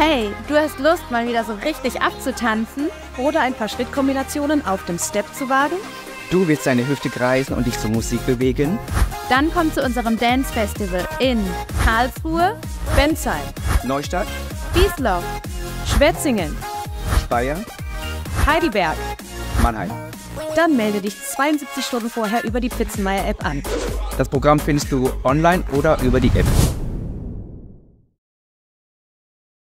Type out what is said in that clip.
Hey, du hast Lust, mal wieder so richtig abzutanzen? Oder ein paar Schrittkombinationen auf dem Step zu wagen? Du willst deine Hüfte kreisen und dich zur Musik bewegen? Dann komm zu unserem Dance Festival in Karlsruhe, Bensheim, Neustadt, Wiesloch, Schwetzingen, Speyer, Heidelberg. Mannheim. Dann melde dich 72 Stunden vorher über die Pitzenmeier-App an. Das Programm findest du online oder über die App.